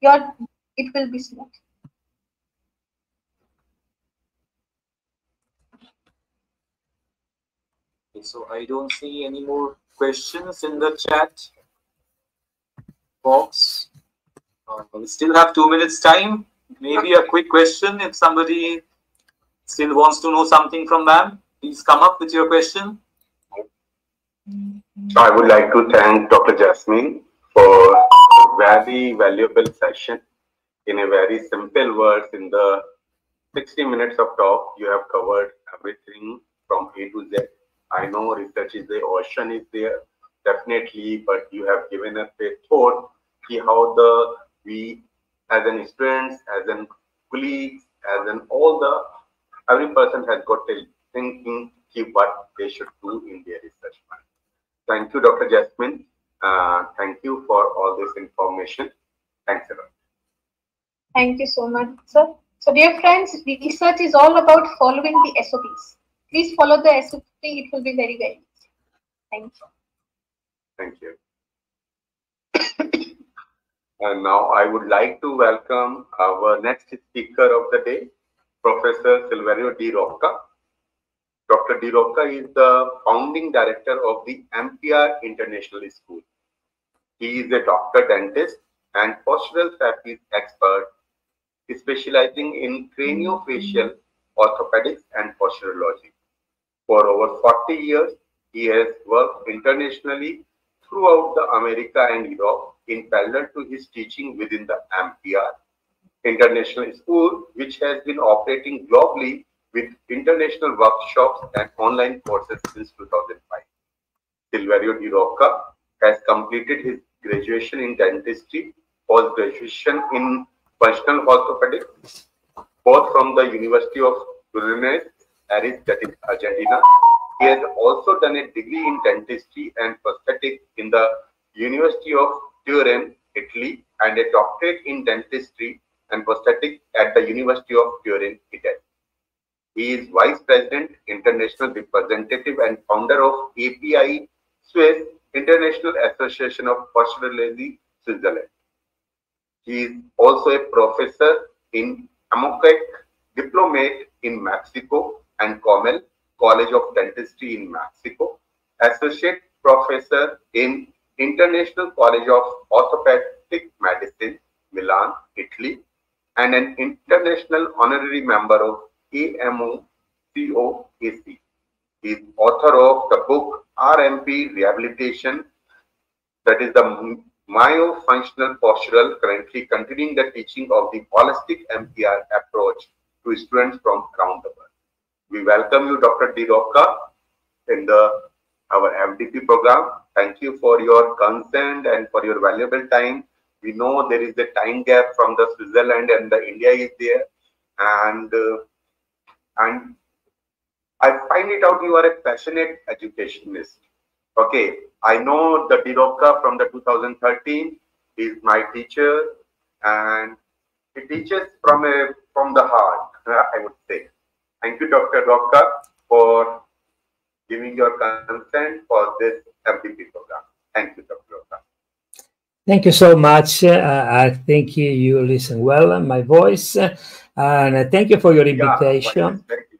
your it will be smooth. So I don't see any more questions in the chat box. Uh, we still have two minutes time. Maybe a quick question if somebody still wants to know something from ma'am. Please come up with your question. I would like to thank Dr. Jasmine for a very valuable session in a very simple words. In the 60 minutes of talk, you have covered everything from A to Z. I know research is the ocean is there, definitely, but you have given us a thought see how the we as an students, as an colleagues, as an all the every person has got a thinking see what they should do in their research. Thank you, Dr. Jasmine. Uh, thank you for all this information. Thanks a lot. Thank you so much, sir. So, dear friends, research is all about following the SOPs. Please follow the SOP. It will be very, very easy. Thank you. Thank you. and now I would like to welcome our next speaker of the day, Professor Silverio Di Rocca. Dr. Di Rocca is the founding director of the MPR International School. He is a doctor dentist and postural therapy expert specializing in craniofacial orthopedics and posturology. For over 40 years, he has worked internationally throughout the America and Europe in parallel to his teaching within the MPR International School, which has been operating globally with international workshops and online courses since 2005. Silverio Di Rocca has completed his graduation in dentistry, post-graduation in functional orthopedics, both from the University of Buenos Aires, Argentina. He has also done a degree in dentistry and prosthetics in the University of Turin, Italy, and a doctorate in dentistry and prosthetics at the University of Turin, Italy. He is Vice President, International Representative, and founder of API Swiss International Association of Posturology, Switzerland. He is also a professor in Amoquec, diplomate in Mexico, and Comel College of Dentistry in Mexico, associate professor in International College of Orthopedic Medicine, Milan, Italy, and an international honorary member of AMO COAC. He is author of the book RMP Rehabilitation, that is the myofunctional postural, currently continuing the teaching of the holistic MPR approach to students from around the world. We welcome you, Dr. Di Rocca, in the our MDP program. Thank you for your consent and for your valuable time. We know there is a time gap from the Switzerland and the India is there, and uh, and I find it out you are a passionate educationist. Okay, I know the Di Rocca from the 2013 is my teacher, and he teaches from a from the heart. I would say. Thank you, Dr. Rocca, for giving your consent for this MDP program. Thank you, Dr. Rocca. Thank you so much. Uh, I think you you listen well my voice, uh, and thank you for your invitation. Yeah,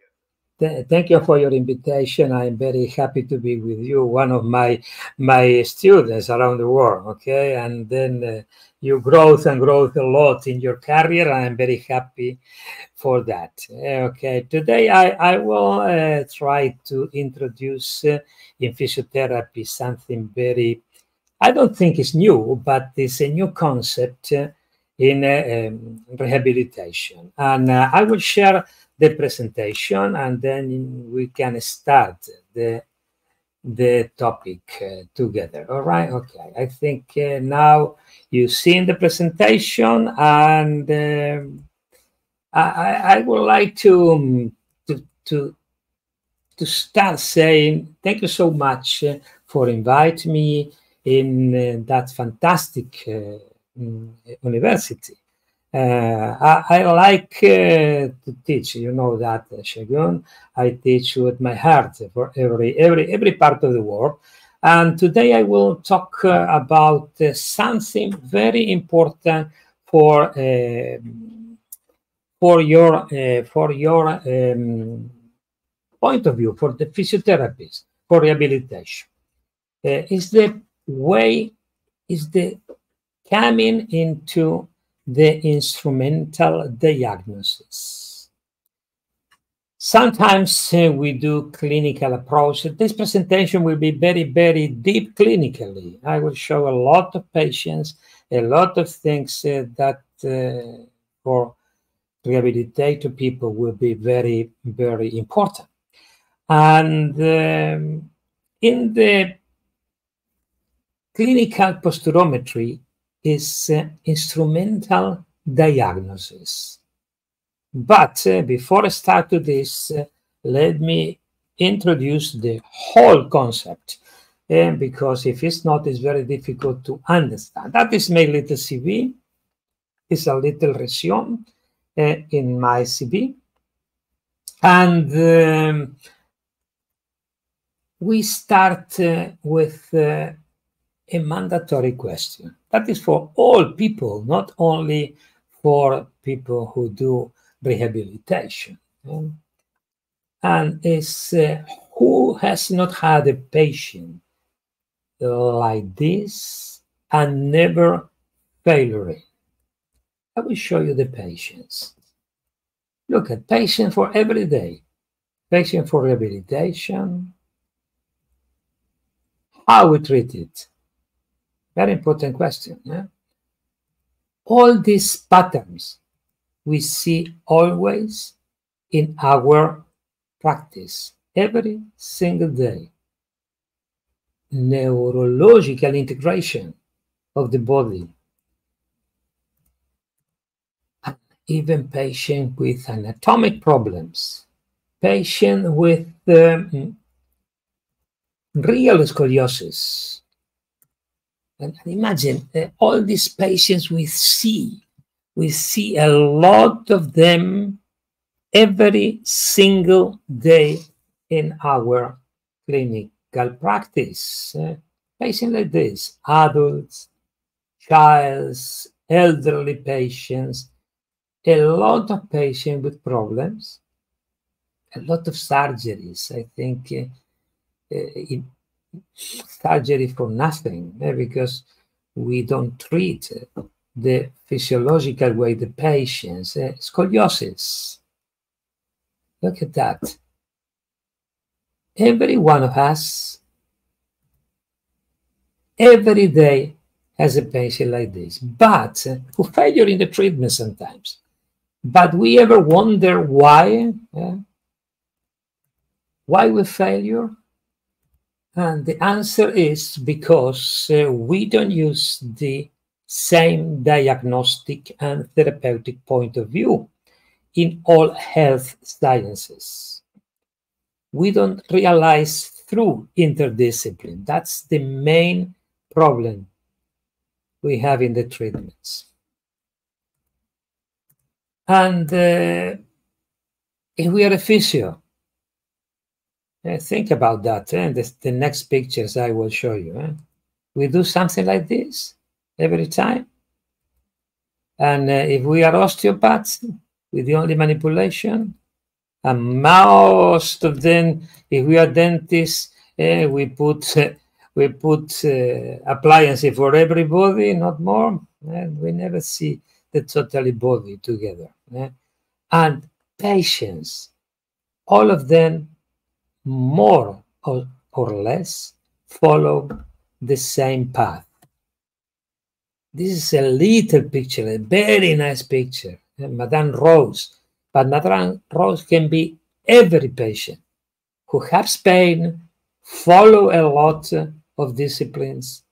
thank you for your invitation. I'm very happy to be with you, one of my my students around the world. Okay, and then uh, you growth and growth a lot in your career. I'm very happy for that. Okay, today I, I will uh, try to introduce uh, in physiotherapy something very, I don't think it's new, but it's a new concept uh, in um, rehabilitation. And uh, I will share the presentation and then we can start the the topic uh, together. All right. Okay. I think uh, now you've seen the presentation and um, I, I, would like to, um, to, to, to start saying thank you so much for inviting me in uh, that fantastic uh, university. Uh, I, I, like uh, to teach, you know that, uh, Shagun. I teach with my heart for every every every part of the world. And today I will talk uh, about uh, something very important for uh, for your for your um, point of view for the physiotherapist for rehabilitation is the way is the coming into the instrumental diagnosis. Sometimes uh, we do clinical approach. This presentation will be very, very deep clinically. I will show a lot of patients, a lot of things uh, that uh, for rehabilitated people will be very, very important. And um, in the clinical posturometry, is uh, instrumental diagnosis. But uh, before I start to this, uh, let me introduce the whole concept uh, because if it's not, it's very difficult to understand. That is my little CV. It's a little resume uh, in my CV. And um, we start uh, with a mandatory question that is for all people, not only for people who do rehabilitation. And it's uh, who has not had a patient like this and never failing. I will show you the patients. Look at patient for every day, patient for rehabilitation, how we treat it, very important question. Yeah? All these patterns we see always in our practice every single day. Neurological integration of the body. Even patient with anatomic problems, patient with um, real scoliosis, and, imagine uh, all these patients we see, we see a lot of them every single day in our clinical practice. Uh, patients like this, adults, childs, elderly patients, a lot of patients with problems, a lot of surgeries. I think uh, uh, surgery for nothing eh, because we don't treat the physiological way the patients uh, scoliosis. Look at that. Every one of us every day has a patient like this. But who failure in the treatment sometimes. But we ever wonder why uh, why we failure and the answer is because uh, we don't use the same diagnostic and therapeutic point of view in all health sciences. We don't realize through interdiscipline. That's the main problem we have in the treatments. And uh, if we are a physio, uh, think about that. Eh? The, the next pictures I will show you. Eh? We do something like this every time. And uh, if we are osteopaths with the only manipulation, and most of them, if we are dentists, uh, we put we put uh, appliances for everybody, not more. And we never see the totally body together. And patients, all of them more or, or less follow the same path. This is a little picture, a very nice picture. Eh, Madame Rose. But Madame Rose can be every patient who has pain, follow a lot of disciplines,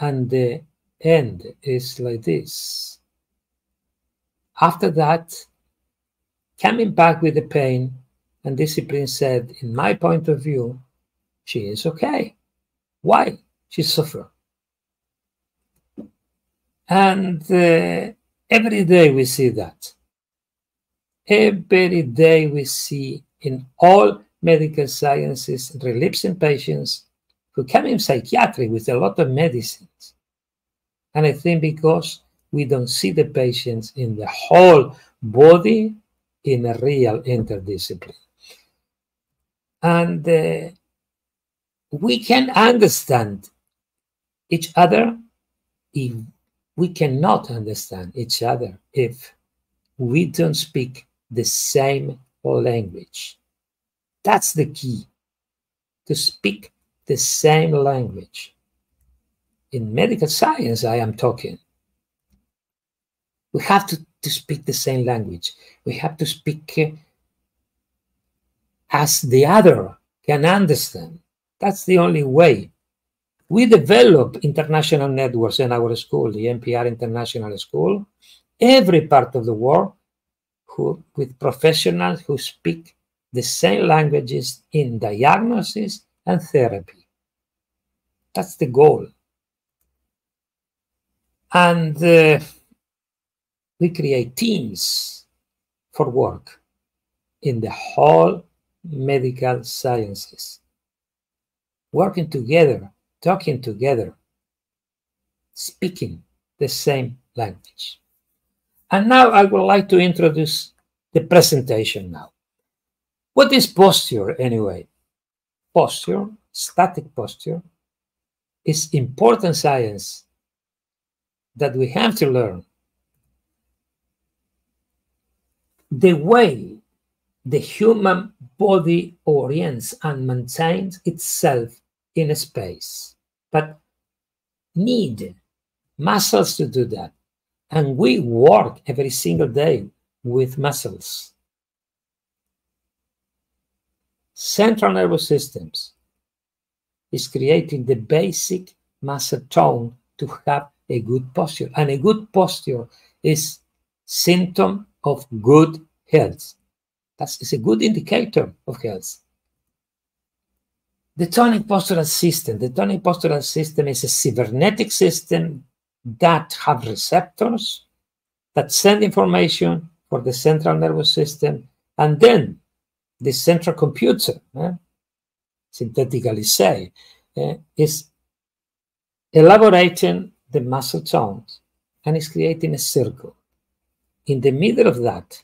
and the end is like this. After that, coming back with the pain, and discipline said, in my point of view, she is okay. Why? She suffered. And uh, every day we see that. Every day we see in all medical sciences relapsing patients who come in psychiatry with a lot of medicines. And I think because we don't see the patients in the whole body in a real interdiscipline. And uh, we can understand each other if we cannot understand each other if we don't speak the same language. That's the key to speak the same language. In medical science, I am talking. We have to, to speak the same language. We have to speak uh, as the other can understand. That's the only way. We develop international networks in our school, the MPR International School, every part of the world, who, with professionals who speak the same languages in diagnosis and therapy. That's the goal. And uh, we create teams for work in the whole medical sciences, working together, talking together, speaking the same language. And now I would like to introduce the presentation now. What is posture anyway? Posture, static posture, is important science that we have to learn. The way the human body orients and maintains itself in a space, but need muscles to do that. And we work every single day with muscles. Central nervous systems is creating the basic muscle tone to have a good posture. And a good posture is symptom of good health. That's a good indicator of health. The tonic postural system. The tonic postural system is a cybernetic system that have receptors that send information for the central nervous system, and then the central computer, eh, synthetically say, eh, is elaborating the muscle tones and is creating a circle. In the middle of that,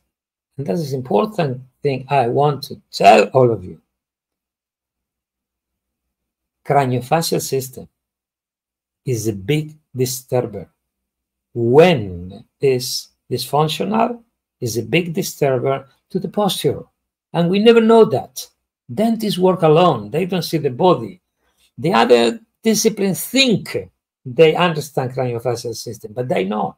and that is important thing I want to tell all of you, craniofacial system is a big disturber. When is dysfunctional, is a big disturber to the posture. And we never know that. Dentists work alone, they don't see the body. The other disciplines think they understand craniofacial system, but they not.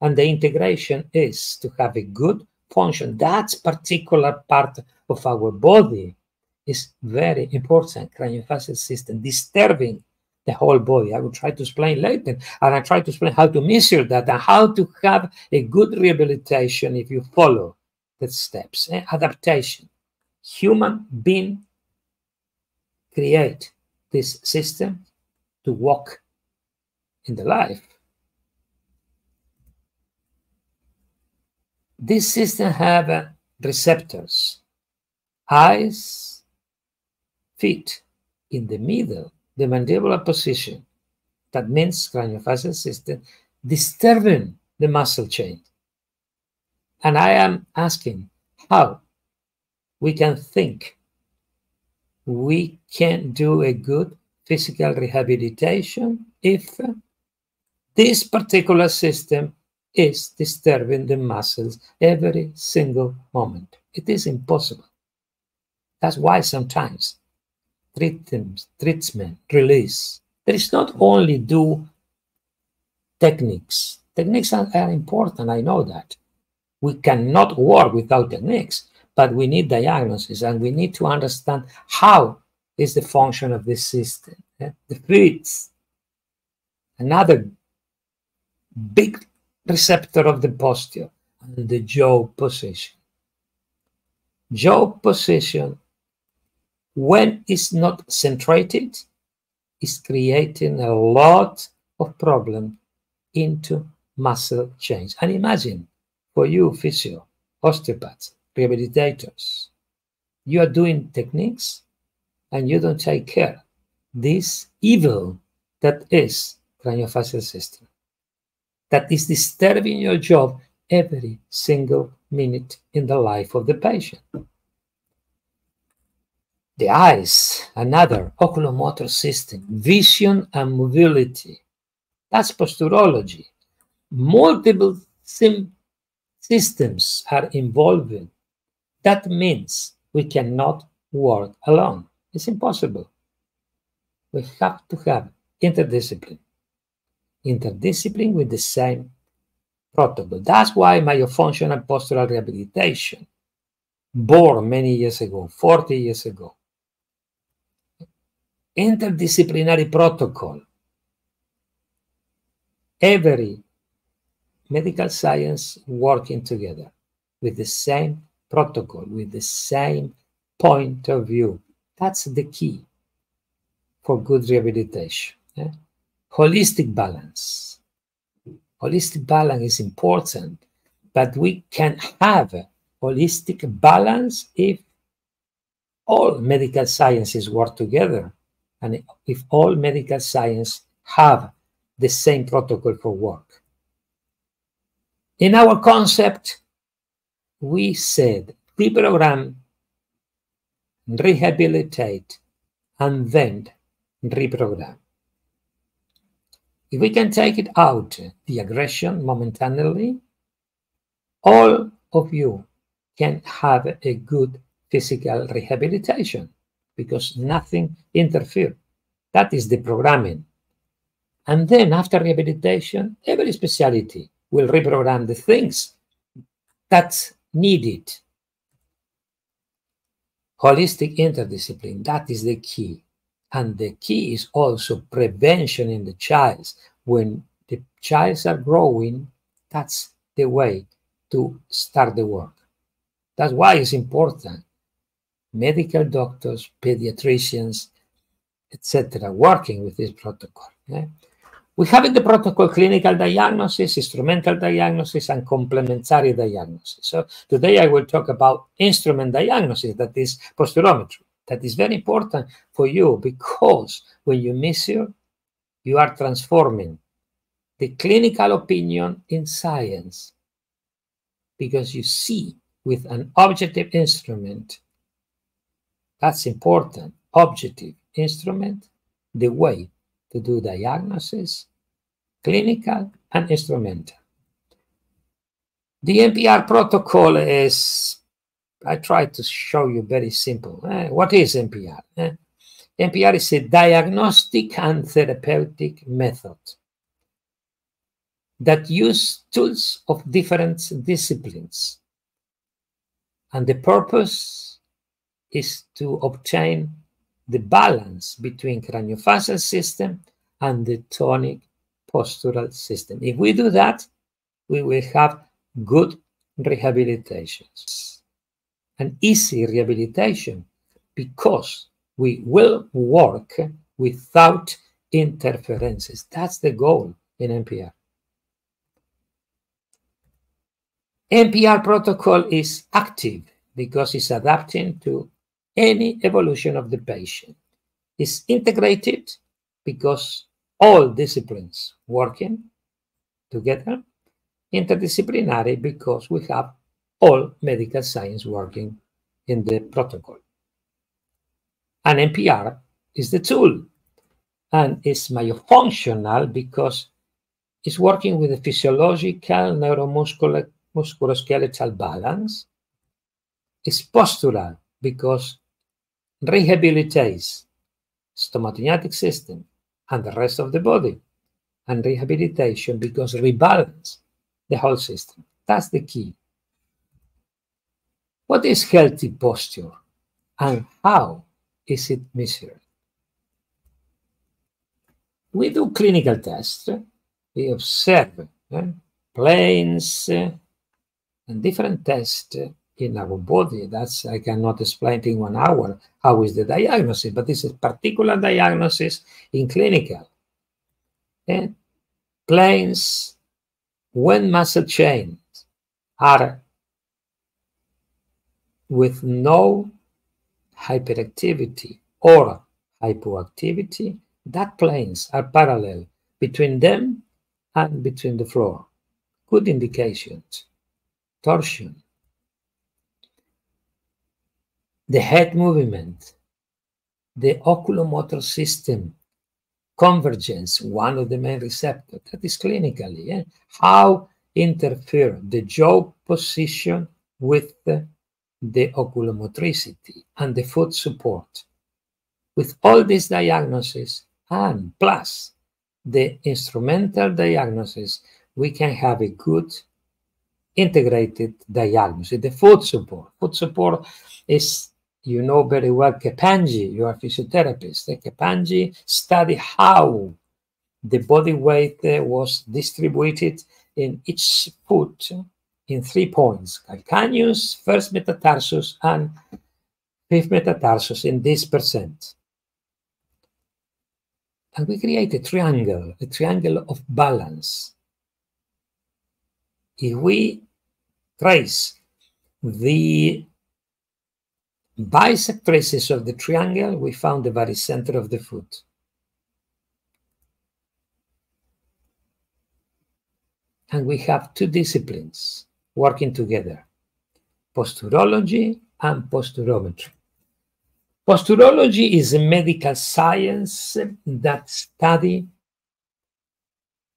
And the integration is to have a good function. That particular part of our body is very important, craniofacial system, disturbing the whole body. I will try to explain later, and I try to explain how to measure that and how to have a good rehabilitation if you follow the steps. Eh? Adaptation. Human being create this system to walk in the life. This system have uh, receptors, eyes, feet in the middle the mandibular position, that means craniofacial system, disturbing the muscle chain. And I am asking how we can think we can do a good physical rehabilitation if this particular system is disturbing the muscles every single moment. It is impossible. That's why sometimes treatment, treatment, release. There is not only do techniques. Techniques are, are important, I know that. We cannot work without techniques, but we need diagnosis and we need to understand how is the function of this system. Yeah? The fluids, another big receptor of the posture, and the jaw position. Jaw position when it's not centrated, is creating a lot of problem into muscle change. And imagine for you, physio, osteopaths, rehabilitators, you are doing techniques and you don't take care. This evil that is craniofacial system. That is disturbing your job every single minute in the life of the patient. The eyes, another oculomotor system, vision and mobility. That's posturology. Multiple systems are involved. That means we cannot work alone. It's impossible. We have to have interdiscipline. Interdiscipline with the same protocol. That's why myofunctional postural rehabilitation, born many years ago, 40 years ago, interdisciplinary protocol. Every medical science working together with the same protocol, with the same point of view. That's the key for good rehabilitation. Yeah? Holistic balance. Holistic balance is important, but we can have holistic balance if all medical sciences work together and if all medical science have the same protocol for work. In our concept, we said reprogram, rehabilitate, and then reprogram. If we can take it out, the aggression momentarily, all of you can have a good physical rehabilitation because nothing interferes. That is the programming. And then after rehabilitation, every specialty will reprogram the things that's needed. Holistic interdiscipline, that is the key. And the key is also prevention in the child. When the child are growing, that's the way to start the work. That's why it's important. Medical doctors, pediatricians, etc., working with this protocol. Yeah? We have in the protocol clinical diagnosis, instrumental diagnosis, and complementary diagnosis. So today I will talk about instrument diagnosis, that is posturometry. That is very important for you because when you measure, you are transforming the clinical opinion in science because you see with an objective instrument. That's important. Objective instrument, the way to do diagnosis, clinical and instrumental. The MPR protocol is I try to show you very simple. Eh? What is MPR? Eh? MPR is a diagnostic and therapeutic method that use tools of different disciplines. And the purpose is to obtain the balance between craniofacial system and the tonic postural system. If we do that, we will have good rehabilitations an easy rehabilitation because we will work without interferences. That's the goal in MPR. MPR protocol is active because it's adapting to any evolution of the patient. It's integrated because all disciplines working together, interdisciplinary because we have all medical science working in the protocol. And MPR is the tool and it's myofunctional because it's working with the physiological neuromuscular musculoskeletal balance. It's postural because rehabilitates stomatognathic system and the rest of the body. And rehabilitation because rebalance the whole system. That's the key. What is healthy posture and how is it measured? We do clinical tests. We observe eh, planes eh, and different tests in our body. That's I cannot explain in one hour how is the diagnosis, but this is particular diagnosis in clinical. And eh, planes when muscle chains are with no hyperactivity or hypoactivity, that planes are parallel between them and between the floor. Good indications. Torsion. The head movement, the oculomotor system, convergence, one of the main receptors. That is clinically. Yeah? How interfere the jaw position with the, the oculomotricity and the foot support. With all these diagnoses and plus the instrumental diagnosis, we can have a good integrated diagnosis. The foot support. Foot support is, you know very well, Kapandji, you are physiotherapist. The Kapandji study how the body weight uh, was distributed in each foot in three points, calcaneus, first metatarsus, and fifth metatarsus in this percent. And we create a triangle, a triangle of balance. If we trace the bisect traces of the triangle, we found the very center of the foot. And we have two disciplines working together, posturology and posturometry. Posturology is a medical science that study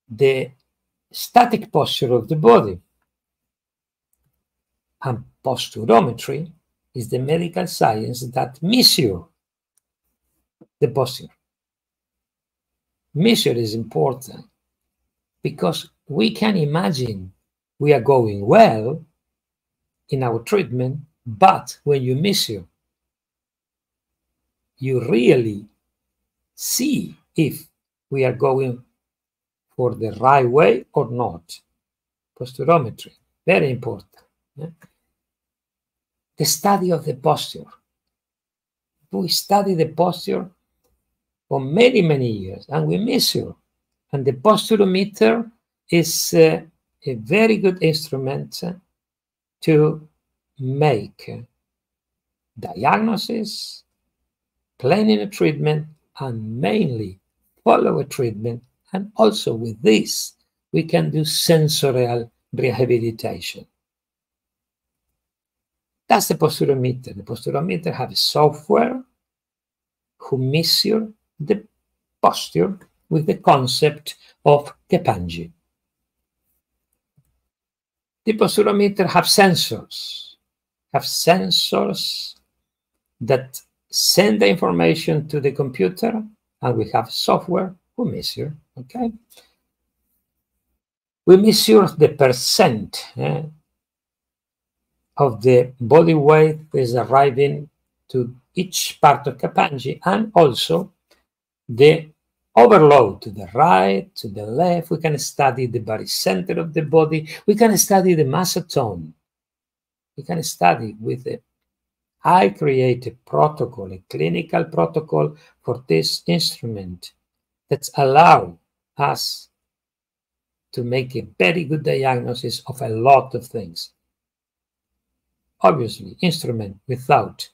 the static posture of the body. And posturometry is the medical science that measure the posture. Measure is important because we can imagine we are going well in our treatment, but when you miss you you really see if we are going for the right way or not. Posturometry, very important. Yeah? The study of the posture. We study the posture for many, many years and we measure. And the posturometer is uh, a very good instrument to make diagnosis, planning a treatment, and mainly follow a treatment. And also with this, we can do sensorial rehabilitation. That's the posturometer. The posturometer have a software who measure the posture with the concept of Kapandji. The posturometer have sensors, have sensors that send the information to the computer, and we have software who measure, okay? We measure the percent eh, of the body weight is arriving to each part of Kapandji and also the overload to the right, to the left. We can study the barycenter of the body. We can study the muscle tone. We can study with the I create a protocol, a clinical protocol for this instrument that allow us to make a very good diagnosis of a lot of things. Obviously, instrument without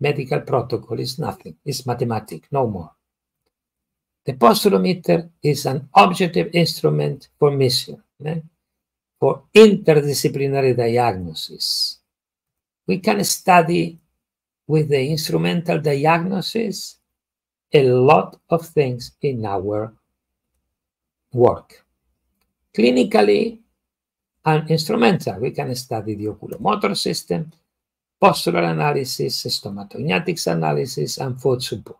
medical protocol is nothing, it's mathematic, no more. The posturometer is an objective instrument for mission, eh? for interdisciplinary diagnosis. We can study with the instrumental diagnosis a lot of things in our work. Clinically and instrumental, we can study the oculomotor system, postural analysis, stomatognathic analysis, and foot support.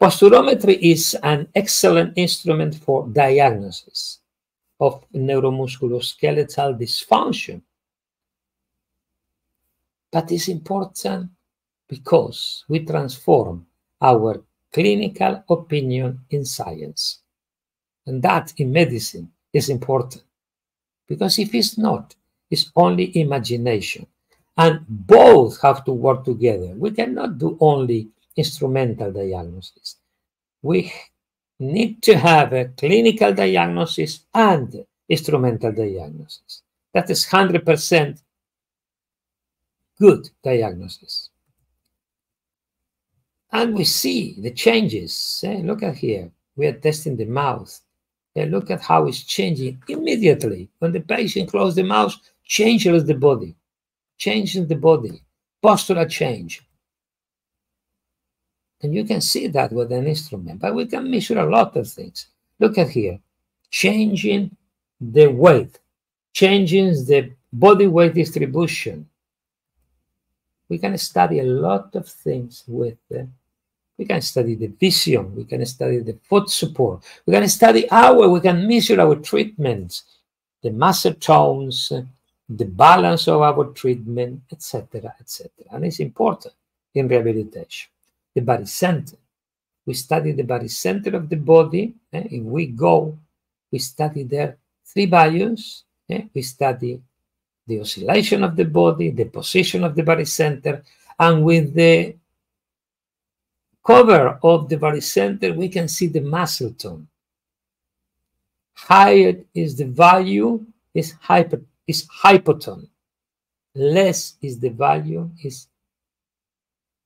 Posturometry is an excellent instrument for diagnosis of neuromusculoskeletal dysfunction, but it's important because we transform our clinical opinion in science. And that in medicine is important because if it's not, it's only imagination. And both have to work together. We cannot do only instrumental diagnosis. We need to have a clinical diagnosis and instrumental diagnosis. That is 100% good diagnosis. And we see the changes. Eh? Look at here. We are testing the mouth. And look at how it's changing immediately. When the patient closes the mouth, changes the body, changes the body, postural change. And you can see that with an instrument, but we can measure a lot of things. Look at here, changing the weight, changing the body weight distribution. We can study a lot of things with uh, we can study the vision, we can study the foot support, we can study our, we can measure our treatments, the muscle tones, the balance of our treatment, etc., etc. And it's important in rehabilitation. The body center. We study the body center of the body. Eh? If we go, we study there three values. Eh? We study the oscillation of the body, the position of the body center, and with the cover of the body center, we can see the muscle tone. Higher is the value, is hyper is hypotone. Less is the value, is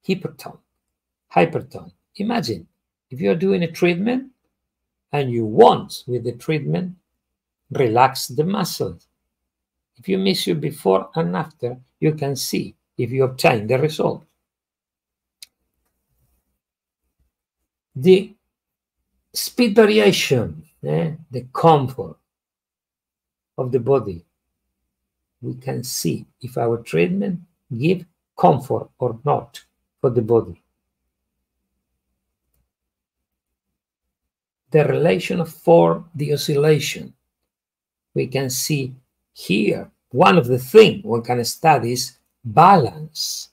hypertone. Hypertone. Imagine if you're doing a treatment and you want with the treatment relax the muscles. If you measure before and after, you can see if you obtain the result. the speed variation, eh, the comfort of the body, we can see if our treatment give comfort or not for the body. The relation for the oscillation, we can see here one of the things one can study is balance.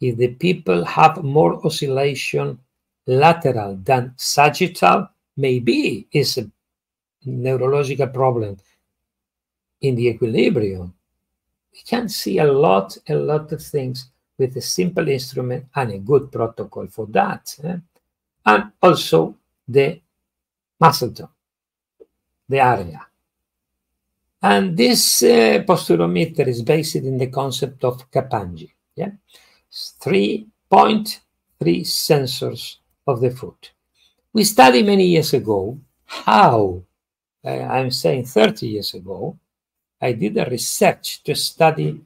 If the people have more oscillation lateral than sagittal, maybe is a neurological problem in the equilibrium. We can see a lot, a lot of things with a simple instrument and a good protocol for that. Eh? And also the muscle tone, the area. And this uh, posturometer is based in the concept of Kapandji. Yeah? 3.3 sensors of the foot. We studied many years ago how, uh, I'm saying 30 years ago, I did a research to study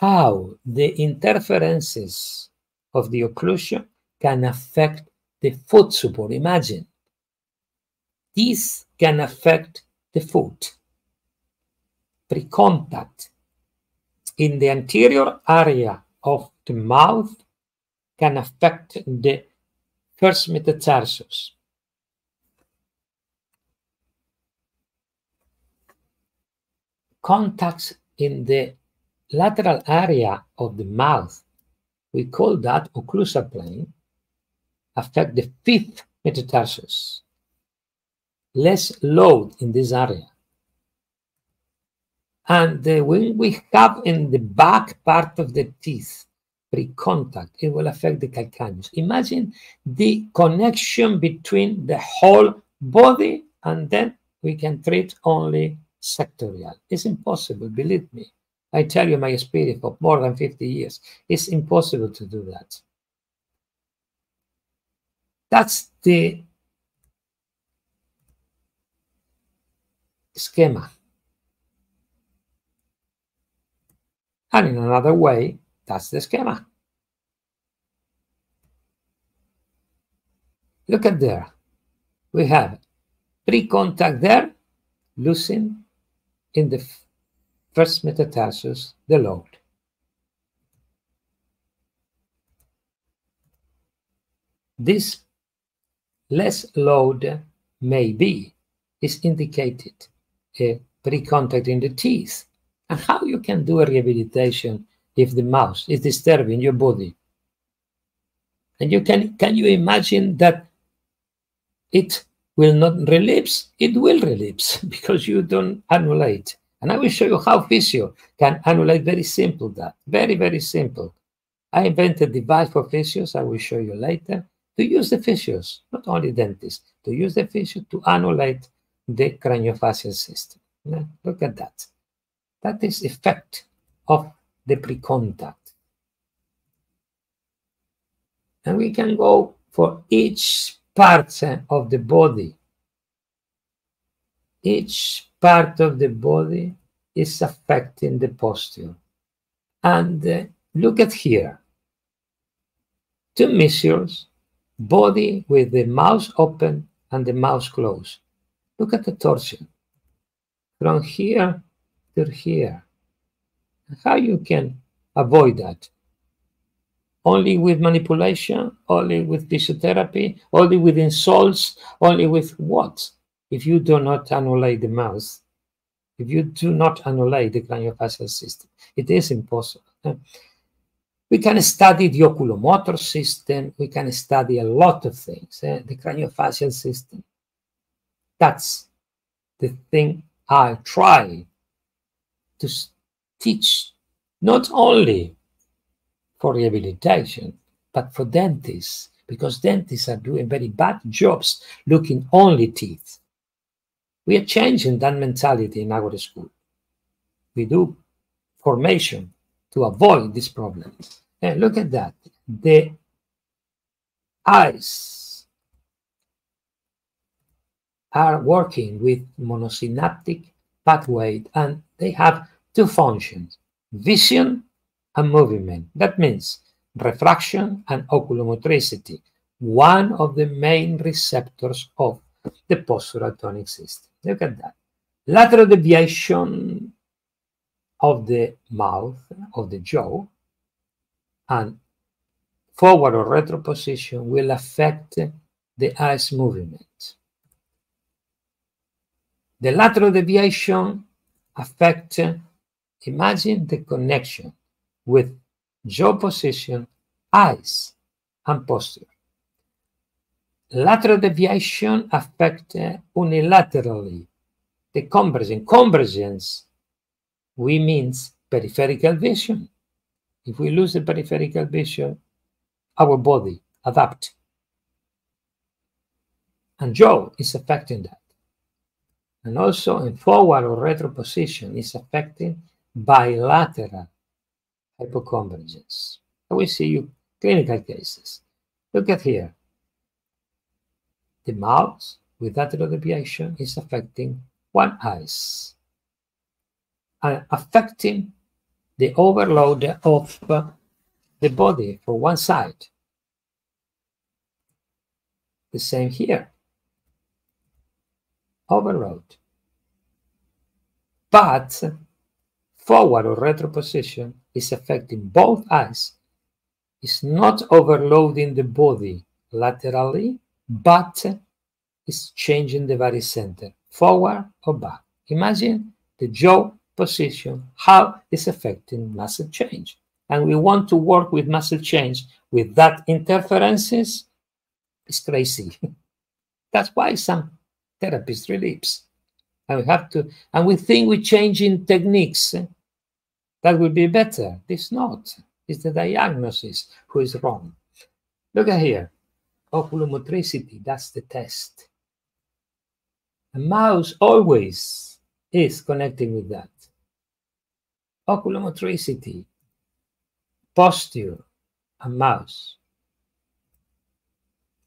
how the interferences of the occlusion can affect the foot support. Imagine, this can affect the foot. Pre-contact in the anterior area of the mouth can affect the first metatarsus. Contacts in the lateral area of the mouth, we call that occlusal plane, affect the fifth metatarsus. Less load in this area. And uh, when we have in the back part of the teeth, pre-contact, it will affect the calcaneus. Imagine the connection between the whole body and then we can treat only sectorial. It's impossible, believe me. I tell you my experience of more than 50 years. It's impossible to do that. That's the schema. And in another way, that's the schema. Look at there. We have pre-contact there, losing in the first metatarsus the load. This less load may be is indicated a pre-contact in the teeth. And how you can do a rehabilitation if the mouse is disturbing your body. And you can can you imagine that it will not relapse? It will relapse because you don't annulate. And I will show you how physio can annulate very simple that. Very, very simple. I invented a device for physios, I will show you later, to use the physios, not only dentists, to use the physio to annulate the craniofacial system. Now, look at that. That is effect of the pre-contact. And we can go for each part of the body. each part of the body is affecting the posture. And uh, look at here. Two measures, body with the mouth open and the mouth closed. Look at the torsion. From here to here. How you can avoid that? Only with manipulation, only with physiotherapy, only with insults, only with what? If you do not annulate the mouth, if you do not annulate the craniofacial system, it is impossible. We can study the oculomotor system, we can study a lot of things, eh? the craniofacial system. That's the thing I try to teach, not only for rehabilitation, but for dentists, because dentists are doing very bad jobs looking only teeth. We are changing that mentality in our school. We do formation to avoid this problem. And look at that. The eyes are working with monosynaptic pathway and they have two functions, vision and movement. That means refraction and oculomotricity, one of the main receptors of the postural tonic system. Look at that. Lateral deviation of the mouth, of the jaw, and forward or retro position will affect the eyes movement. The lateral deviation affect, imagine the connection with jaw position, eyes, and posture. Lateral deviation affect uh, unilaterally the convergence. Convergence, we means peripheral vision. If we lose the peripheral vision, our body adapt. And jaw is affecting that. And also in forward or retro position is affecting bilateral hypoconvergence. I will see you clinical cases. Look at here. The mouth with lateral deviation is affecting one eyes, and affecting the overload of the body for one side. The same here. Overload. But forward or retro position is affecting both eyes. It's not overloading the body laterally, but it's changing the body center, forward or back. Imagine the jaw position, how it's affecting muscle change. And we want to work with muscle change with that interferences. It's crazy. That's why some therapists relapse. And we have to, and we think we're changing techniques eh? that will be better. It's not. It's the diagnosis who is wrong. Look at here. Oculomotricity, that's the test. A mouse always is connecting with that. Oculomotricity, posture, a mouse.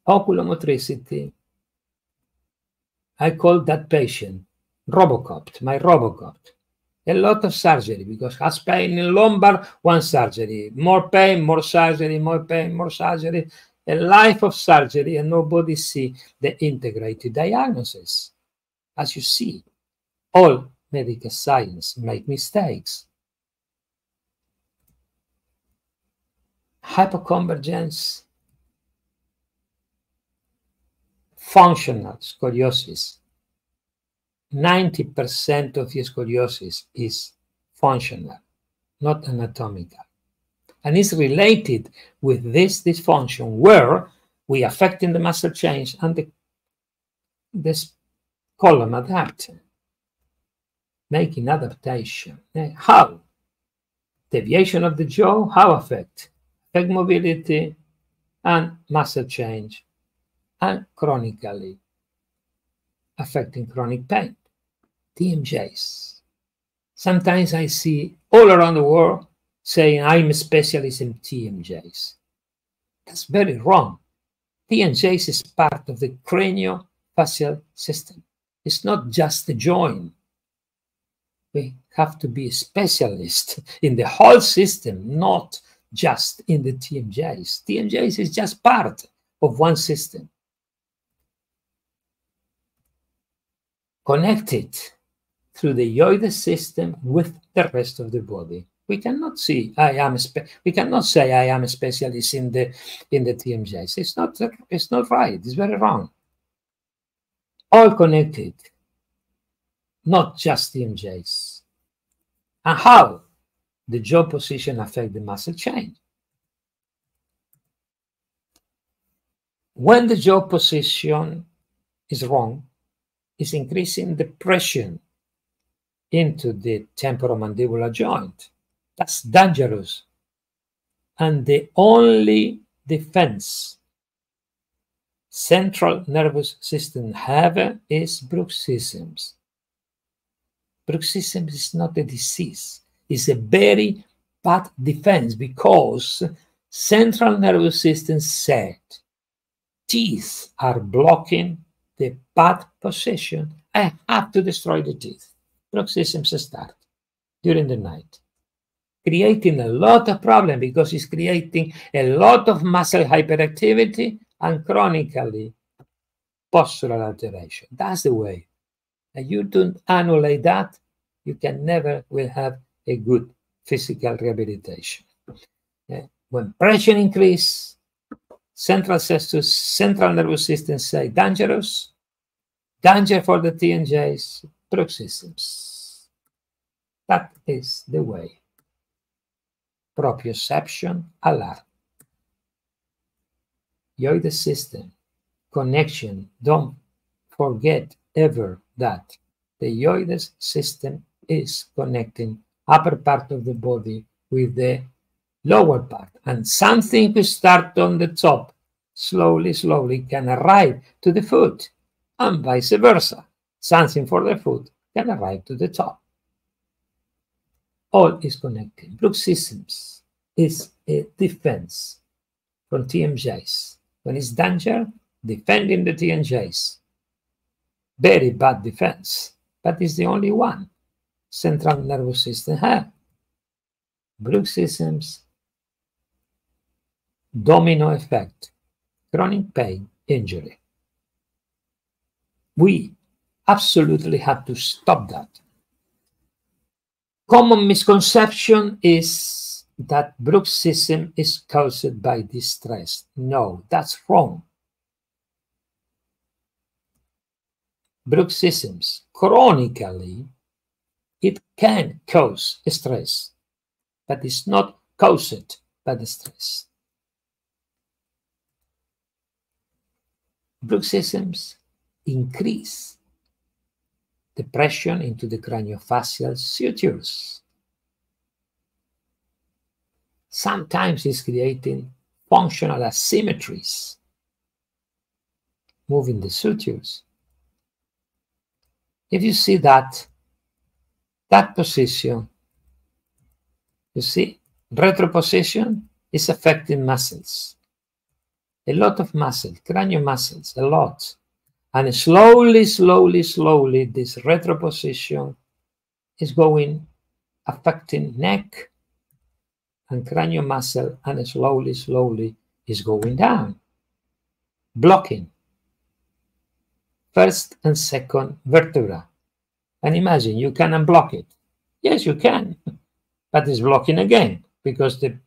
Oculomotricity, I called that patient Robocop, my Robocop a lot of surgery because has pain in lumbar, one surgery, more pain, more surgery, more pain, more surgery, a life of surgery, and nobody see the integrated diagnosis. As you see, all medical science make mistakes. Hypoconvergence, functional scoliosis, 90% of the scoliosis is functional, not anatomical. And it's related with this dysfunction where we affecting the muscle change and the this column adapt, making adaptation. How? Deviation of the jaw, how affect? Affect mobility and muscle change and chronically affecting chronic pain. TMJs. Sometimes I see all around the world saying I'm a specialist in TMJs. That's very wrong. TMJs is part of the craniofacial system. It's not just the joint. We have to be a specialist in the whole system, not just in the TMJs. TMJs is just part of one system. Connected through the hyoid system with the rest of the body. We cannot see I am we cannot say I am a specialist in the in the TMJs. It's not it's not right. It's very wrong. All connected, not just TMJs. And how the jaw position affect the muscle change? When the jaw position is wrong, is increasing the pressure into the temporomandibular joint. That's dangerous. And the only defense central nervous system have is bruxisms. Bruxism is not a disease. It's a very bad defense because central nervous system said teeth are blocking the bad position. I have to destroy the teeth. Bruxisms start during the night creating a lot of problem because it's creating a lot of muscle hyperactivity and chronically postural alteration. That's the way. And you don't annulate that, you can never will have a good physical rehabilitation. Yeah. When pressure increase, central cestus, central nervous system say dangerous, danger for the TMJs, bruxisms. That is the way proprioception alarm. Hyoid system connection. Don't forget ever that the yoides system is connecting upper part of the body with the lower part. And something to start on the top, slowly, slowly can arrive to the foot and vice versa. Something for the foot can arrive to the top all is connected. Bruxisms is a defense from TMJs. When it's danger, defending the TMJs. Very bad defense, but it's the only one central nervous system have. Bruxisms, domino effect, chronic pain, injury. We absolutely have to stop that common misconception is that bruxism is caused by distress. No, that's wrong. Bruxisms, chronically, it can cause stress, but it's not caused by the stress. Bruxisms increase depression into the craniofacial sutures. Sometimes it's creating functional asymmetries, moving the sutures. If you see that, that position, you see, retroposition is affecting muscles. A lot of muscles, cranial muscles, a lot. And slowly, slowly, slowly, this retroposition is going, affecting neck and cranial muscle, and slowly, slowly is going down, blocking first and second vertebra. And imagine you can unblock it. Yes, you can, but it's blocking again because the,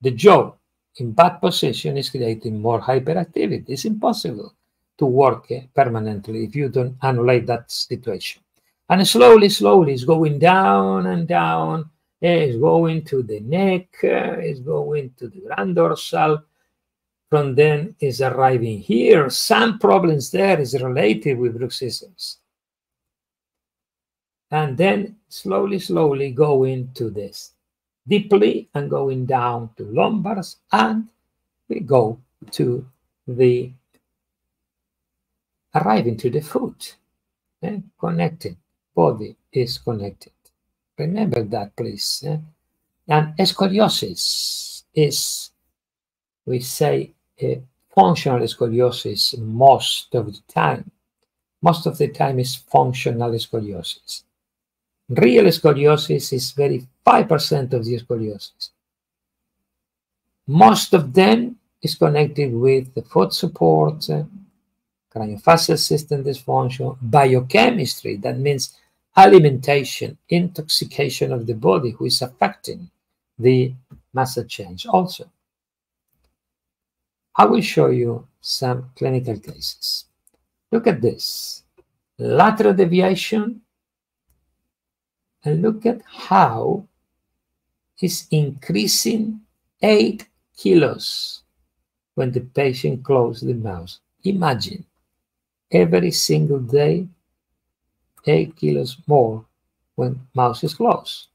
the jaw in bad position is creating more hyperactivity. It's impossible to work eh, permanently if you don't annulate that situation. And slowly, slowly, it's going down and down. It's going to the neck, eh, it's going to the grand dorsal. From then is arriving here. Some problems there is related with bruxisms. And then slowly, slowly going to this deeply and going down to lumbars and we go to the arriving to the foot. Eh? Connected. Body is connected. Remember that, please. Eh? And scoliosis is, we say, a functional scoliosis most of the time. most of the time is functional scoliosis. Real scoliosis is very 5% of the scoliosis. Most of them is connected with the foot support, uh, craniofacial system dysfunction, biochemistry, that means alimentation, intoxication of the body, who is affecting the muscle change also. I will show you some clinical cases. Look at this lateral deviation, and look at how it's increasing eight kilos when the patient closes the mouth. Imagine every single day, eight kilos more when mouth is closed.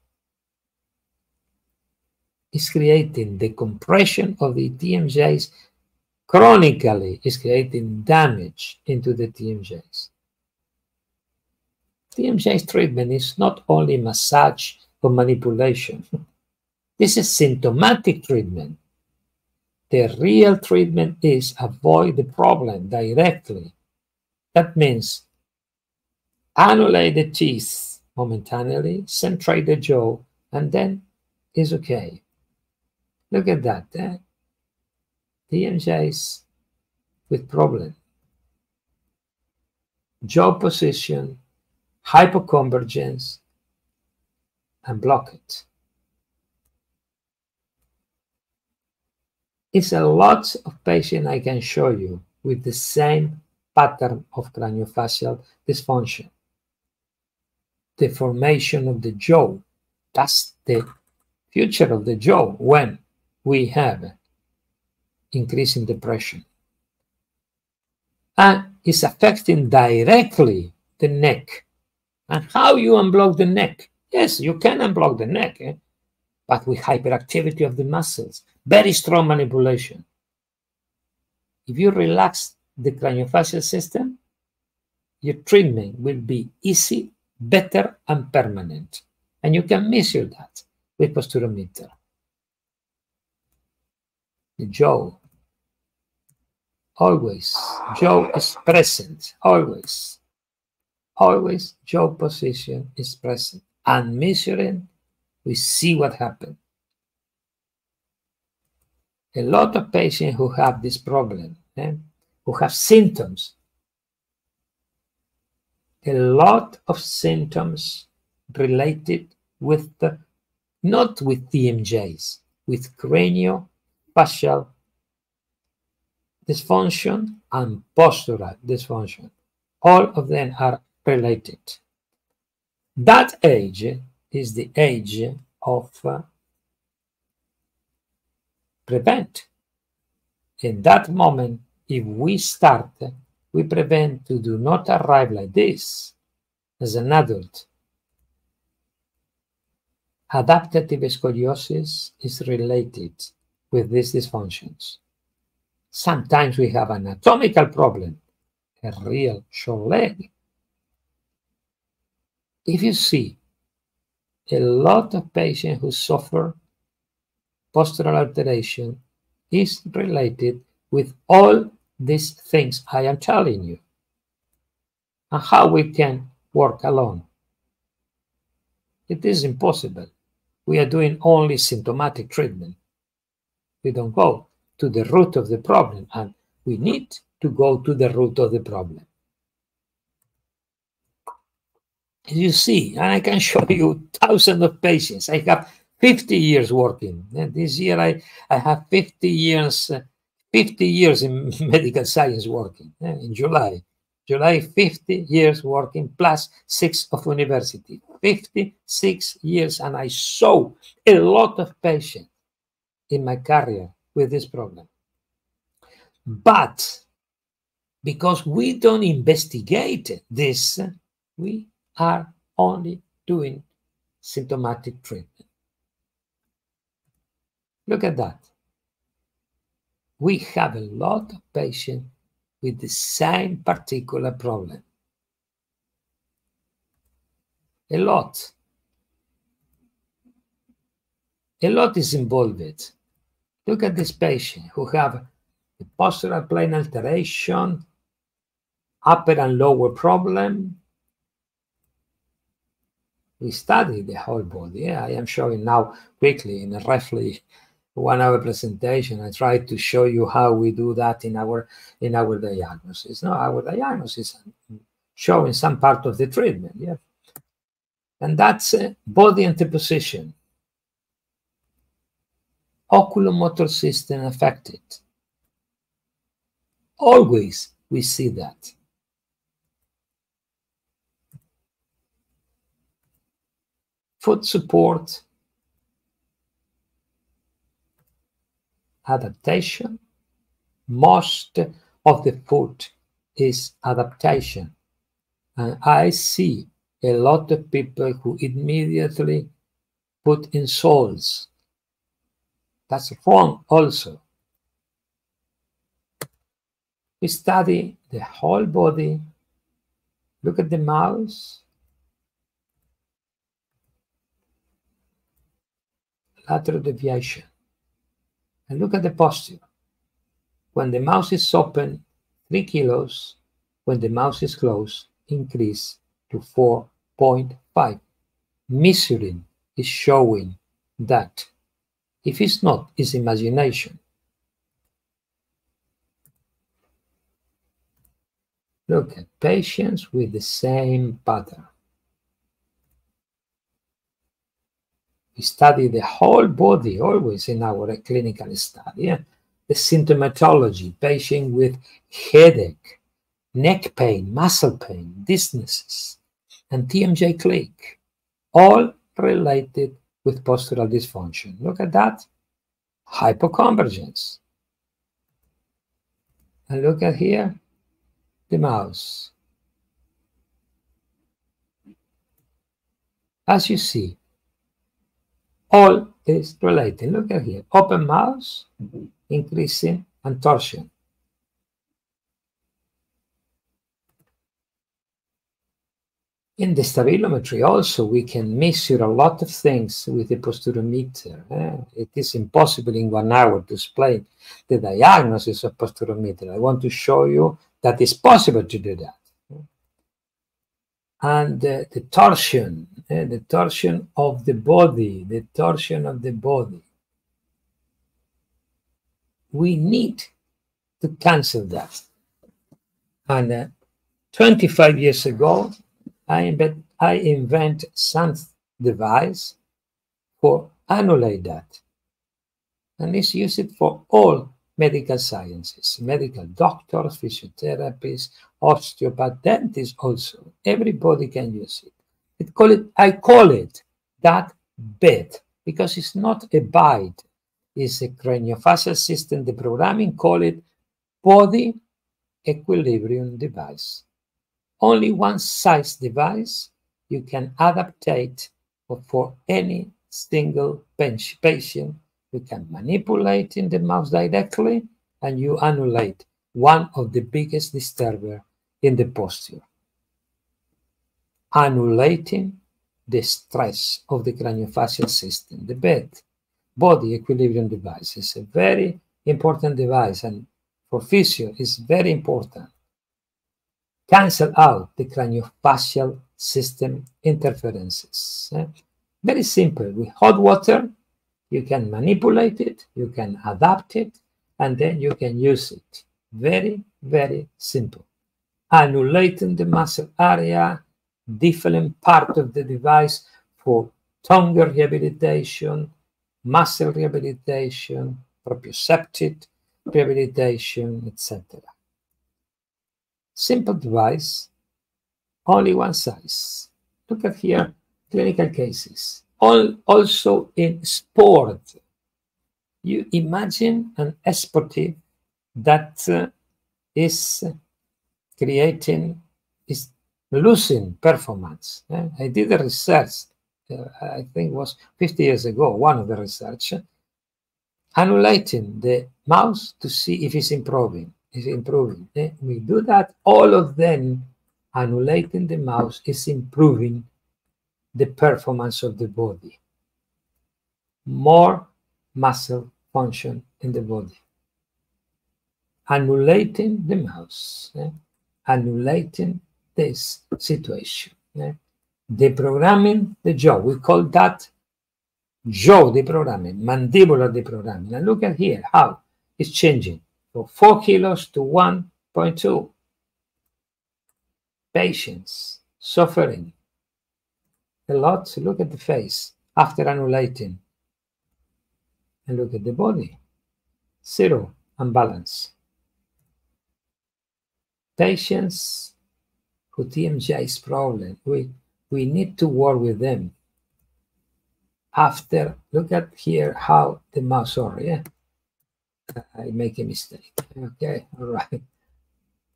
It's creating the compression of the TMJs chronically is creating damage into the TMJs. TMJ treatment is not only massage or manipulation. This is symptomatic treatment. The real treatment is avoid the problem directly. That means annulate the teeth momentarily, centrate the jaw, and then it's okay. Look at that. Eh? TMJs with problem. Jaw position, hypoconvergence, and block it. It's a lot of patients I can show you with the same pattern of craniofacial dysfunction. The formation of the jaw, that's the future of the jaw when we have increasing depression. And it's affecting directly the neck. And how you unblock the neck? Yes, you can unblock the neck, eh? but with hyperactivity of the muscles, very strong manipulation. If you relax the craniofacial system, your treatment will be easy, better, and permanent. And you can measure that with posturometer. The jaw. Always. Jaw is present. Always. Always jaw position is present. And measuring, we see what happened. A lot of patients who have this problem, eh, who have symptoms, a lot of symptoms related with the, not with TMJs, with craniofacial dysfunction and postural dysfunction. All of them are related. That age is the age of uh, prevent. In that moment, if we start, we prevent to do not arrive like this as an adult. Adaptive scoliosis is related with these dysfunctions. Sometimes we have an anatomical problem, a real short leg. If you see a lot of patients who suffer postural alteration is related with all these things I am telling you and how we can work alone. It is impossible. We are doing only symptomatic treatment. We don't go to the root of the problem, and we need to go to the root of the problem. You see, and I can show you thousands of patients. I have 50 years working. And this year I, I have 50 years, uh, 50 years in medical science working eh, in July. July 50 years working plus six of university. 56 years and I saw a lot of patients in my career with this problem. But because we don't investigate this, we are only doing symptomatic treatment. Look at that. We have a lot of patients with the same particular problem. A lot. A lot is involved. Look at this patient who have a postural plane alteration, upper and lower problem. We study the whole body. I am showing now quickly in a roughly one hour presentation. I try to show you how we do that in our in our diagnosis. No, our diagnosis showing some part of the treatment. Yeah. And that's uh, body anteposition. Oculomotor system affected. Always we see that. Foot support, adaptation. Most of the foot is adaptation. And I see a lot of people who immediately put in soles. That's wrong also. We study the whole body. Look at the mouse. Lateral deviation. And look at the posture. When the mouse is open, 3 kilos. When the mouse is closed, increase to 4.5. Measuring is showing that. If it's not, it's imagination. Look at patients with the same pattern. We study the whole body always in our clinical study. Yeah? The symptomatology, patient with headache, neck pain, muscle pain, dizziness, and TMJ click, all related with postural dysfunction. Look at that. Hypoconvergence. And look at here, the mouse. As you see, all is related. Look at here, open mouse, increasing and torsion. In the stabilometry also, we can measure a lot of things with the posturometer. Eh? It is impossible in one hour to explain the diagnosis of posturometer. I want to show you that it's possible to do that. And uh, the torsion, eh? the torsion of the body, the torsion of the body. We need to cancel that. And uh, 25 years ago, I invent, I invent some device for annulate that. And it's used for all medical sciences, medical doctors, physiotherapists, osteopath, dentists also. Everybody can use it. it, call it I call it that bed because it's not a bite. It's a craniofacial system. The programming call it body equilibrium device only one size device you can adaptate for any single patient. You can manipulate in the mouse directly and you annulate one of the biggest disturber in the posture. Annulating the stress of the craniofacial system, the bed, body equilibrium device is a very important device and for physio is very important cancel out the craniofacial system interferences. Eh? Very simple. With hot water, you can manipulate it, you can adapt it, and then you can use it. Very, very simple. Annulating the muscle area, different part of the device for tongue rehabilitation, muscle rehabilitation, proprioceptive rehabilitation, etc. Simple device, only one size. Look at here, clinical cases. Also in sport, you imagine an sportive that uh, is creating, is losing performance. Eh? I did a research, uh, I think was 50 years ago, one of the research, annulating the mouse to see if it's improving is improving. Eh? We do that, all of them annulating the mouse is improving the performance of the body. More muscle function in the body. Annulating the mouse. Eh? annulating this situation. Yeah? Deprogramming the jaw. We call that jaw deprogramming, mandibular deprogramming. And look at here how it's changing from 4 kilos to 1.2. Patients suffering a lot. Look at the face after annulating. And look at the body. Zero unbalance. Patients who TMJ is problem, we, we need to work with them. After, look at here how the mouse, sorry, yeah? I make a mistake. Okay, all right.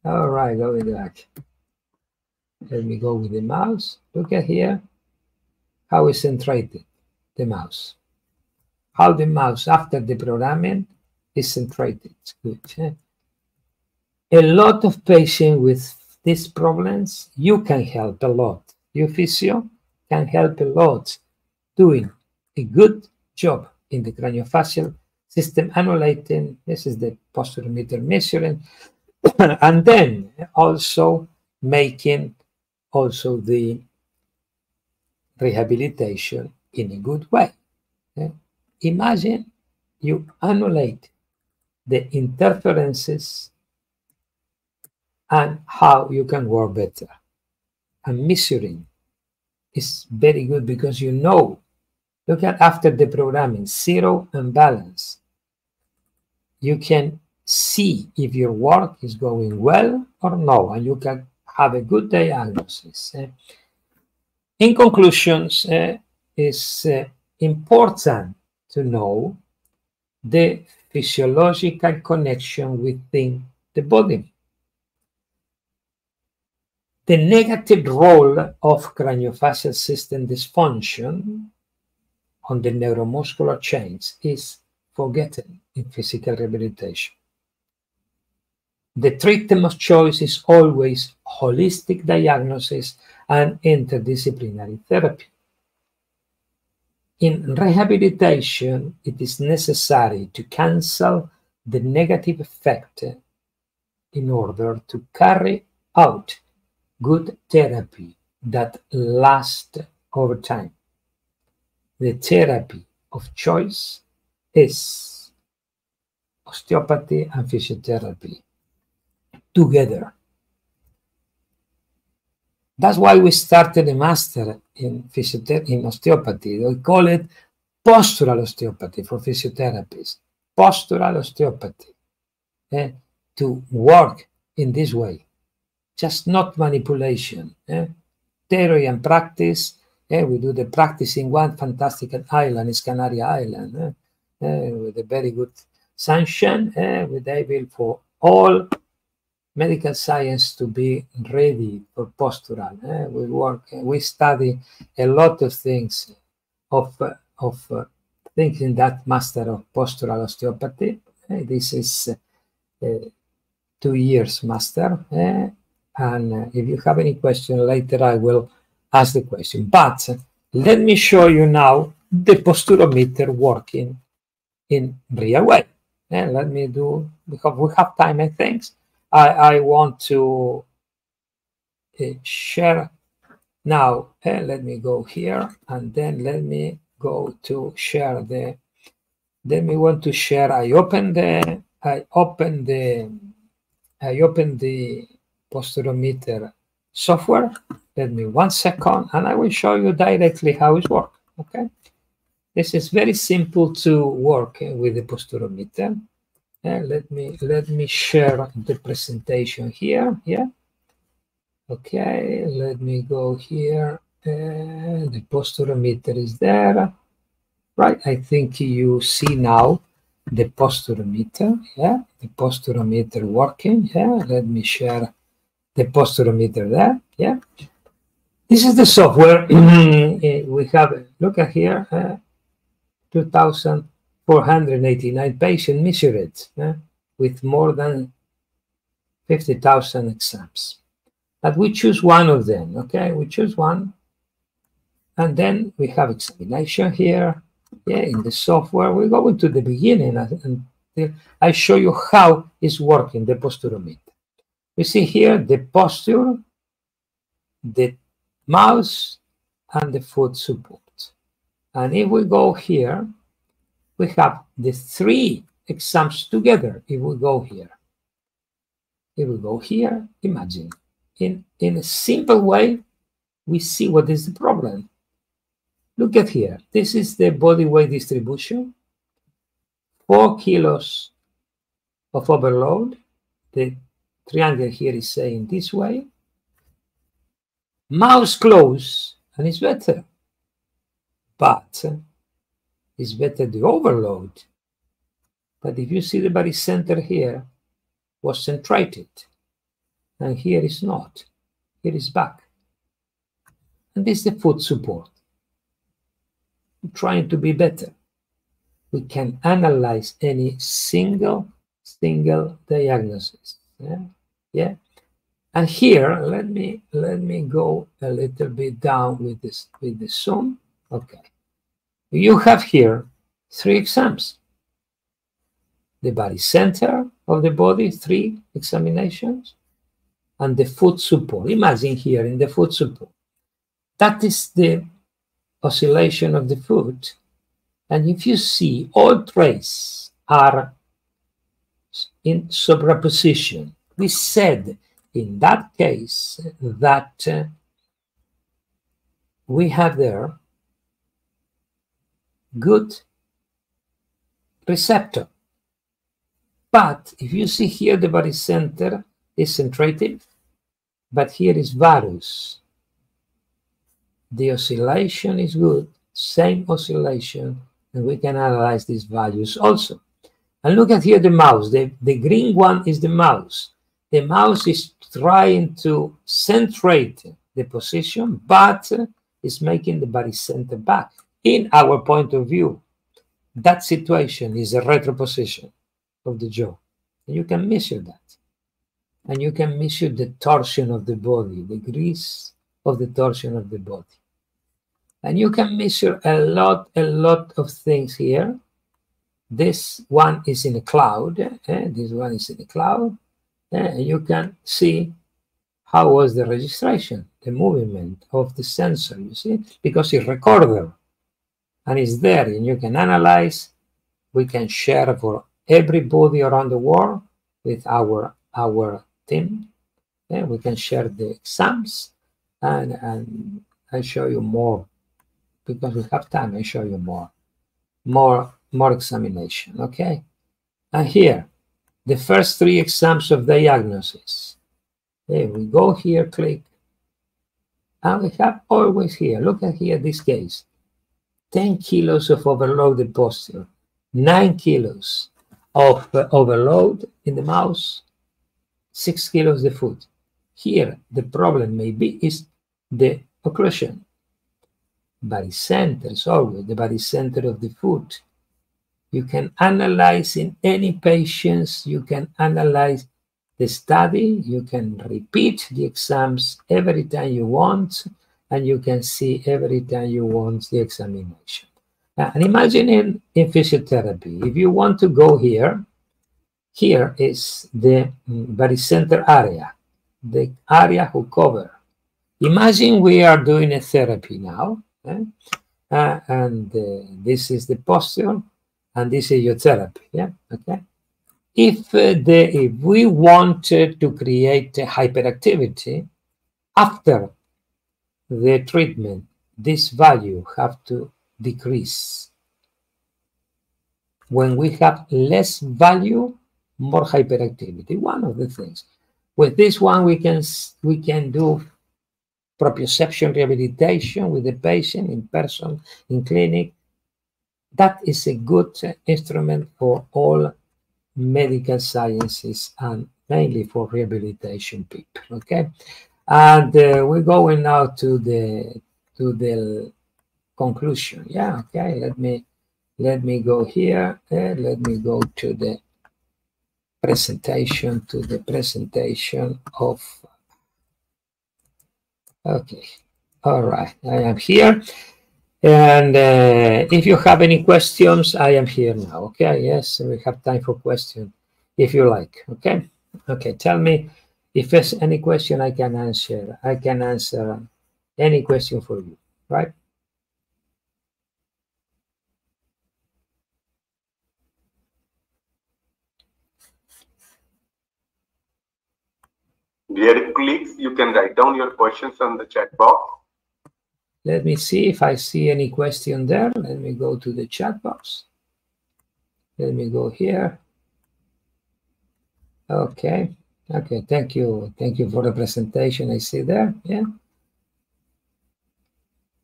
All right, going back. Let me go with the mouse. Look at here how it's centrated, the mouse. How the mouse, after the programming, is centrated. It's Good. Eh? A lot of patients with these problems, you can help a lot. You physio can help a lot doing a good job in the craniofacial system annulating. This is the posturometer measuring. and then also making also the rehabilitation in a good way. Eh? Imagine you annulate the interferences and how you can work better. And measuring is very good because you know, look at after the programming, zero and balance. You can see if your work is going well or no, and you can have a good diagnosis. Eh? Eh? In conclusions, uh, it's uh, important to know the physiological connection within the body. The negative role of craniofacial system dysfunction on the neuromuscular chains is forgotten in physical rehabilitation. The treatment of choice is always holistic diagnosis and interdisciplinary therapy. In rehabilitation, it is necessary to cancel the negative effect in order to carry out good therapy that lasts over time. The therapy of choice is osteopathy and physiotherapy together. That's why we started a master in in osteopathy. We call it postural osteopathy for physiotherapists. Postural osteopathy. Eh, to work in this way. Just not manipulation. Eh? Theory and practice. Eh? We do the practice in one fantastic island, is Canary Island, eh? eh? with a very good sunshine, eh? with able for all medical science to be ready for postural. Eh? We work, we study a lot of things of of uh, thinking that master of postural osteopathy. Eh? This is uh, two years master. Eh? And uh, if you have any question later, I will ask the question. But let me show you now the posturometer working in real way. Eh? Let me do, because we have time, I think. I, I want to uh, share now. Uh, let me go here and then let me go to share the. Then we want to share. I open the. I open the. I open the posturometer software. Let me one second, and I will show you directly how it works. Okay, this is very simple to work with the posturometer. Uh, let me let me share the presentation here. Yeah. Okay, let me go here. Uh, the posturometer is there. Right, I think you see now the posturometer. Yeah, the posturometer working. Yeah, let me share the posturometer there. Yeah. This is the software we have. Look at here, uh, 2000 489 patients measured eh, with more than 50,000 exams. But we choose one of them, okay? We choose one. And then we have examination here. Yeah, in the software, we go into the beginning and I show you how it's working, the posturometer. We see here the posture, the mouse, and the foot support. And if we go here, we have the three exams together. If we go here, if we go here, imagine in, in a simple way, we see what is the problem. Look at here. This is the body weight distribution. Four kilos of overload. The triangle here is saying this way. Mouse close, and it's better. But it's better the overload. But if you see the body center here was centrated, and here is not. Here is back. And this is the foot support. I'm trying to be better. We can analyze any single, single diagnosis. Yeah. yeah. And here, let me let me go a little bit down with this with the zoom. Okay. You have here three exams. The body center of the body, three examinations, and the foot support. Imagine here in the foot support. That is the oscillation of the foot. And if you see all traces are in superposition, we said in that case that uh, we have there good receptor. But if you see here the body center is centrated, but here is varus. The oscillation is good, same oscillation, and we can analyze these values also. And look at here the mouse. The, the green one is the mouse. The mouse is trying to centrate the position, but is making the body center back. In our point of view, that situation is a retroposition of the jaw. And you can measure that and you can measure the torsion of the body, the grease of the torsion of the body. And you can measure a lot, a lot of things here. This one is in a cloud, eh? this one is in a cloud. Eh? And you can see how was the registration, the movement of the sensor, you see, because it's recorded and it's there and you can analyze. We can share for everybody around the world with our, our team. Yeah, we can share the exams and, and I show you more because we have time. I show you more, more, more examination. Okay. And here, the first three exams of diagnosis. Okay, we go here, click, and we have always here. Look at here this case 10 kilos of overloaded posture, 9 kilos of uh, overload in the mouse, six kilos the foot. Here, the problem maybe is the occlusion. Body center is always the body center of the foot. You can analyze in any patients, you can analyze the study, you can repeat the exams every time you want, and you can see every time you want the examination. and imagine in, in physiotherapy, if you want to go here, here is the body center area, the area who cover. Imagine we are doing a therapy now, eh? uh, and uh, this is the posture, and this is your therapy. Yeah, okay. If uh, the if we wanted to create hyperactivity after the treatment, this value have to decrease. When we have less value, more hyperactivity. One of the things. With this one, we can we can do proprioception rehabilitation with the patient in person, in clinic. That is a good instrument for all medical sciences and mainly for rehabilitation people. Okay, and uh, we're going now to the to the conclusion. Yeah. Okay. Let me let me go here. Let me go to the presentation to the presentation of okay all right i am here and uh, if you have any questions i am here now okay yes we have time for questions if you like okay okay tell me if there's any question I can answer, I can answer any question for you, right? Dear colleagues, you can write down your questions on the chat box. Let me see if I see any question there. Let me go to the chat box. Let me go here. Okay. Okay. Thank you. Thank you for the presentation. I see there. Yeah.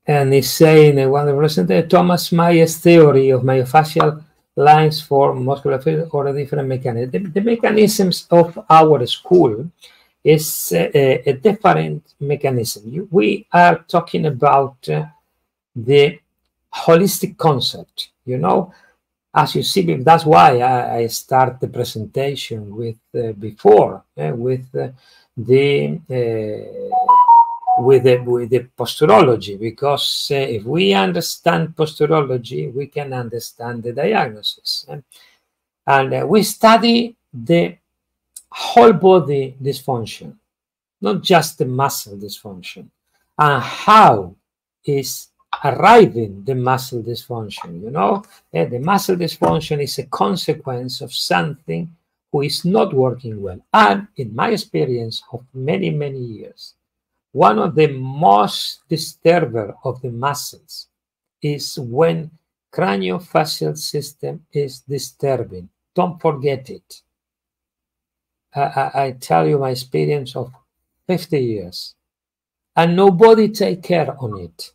And he's saying of the presentation, Thomas Myers' theory of myofascial lines for muscular or a different mechanism. The, the mechanisms of our school is a, a different mechanism. We are talking about uh, the holistic concept, you know, as you see, that's why I, I start the presentation with uh, before uh, with uh, the with the with the posturology because uh, if we understand posturology, we can understand the diagnosis, and uh, we study the whole body dysfunction, not just the muscle dysfunction, and how is arriving the muscle dysfunction. You know, yeah, the muscle dysfunction is a consequence of something who is not working well. And in my experience of many, many years, one of the most disturber of the muscles is when craniofacial system is disturbing. Don't forget it. I, I, I tell you my experience of 50 years and nobody take care on it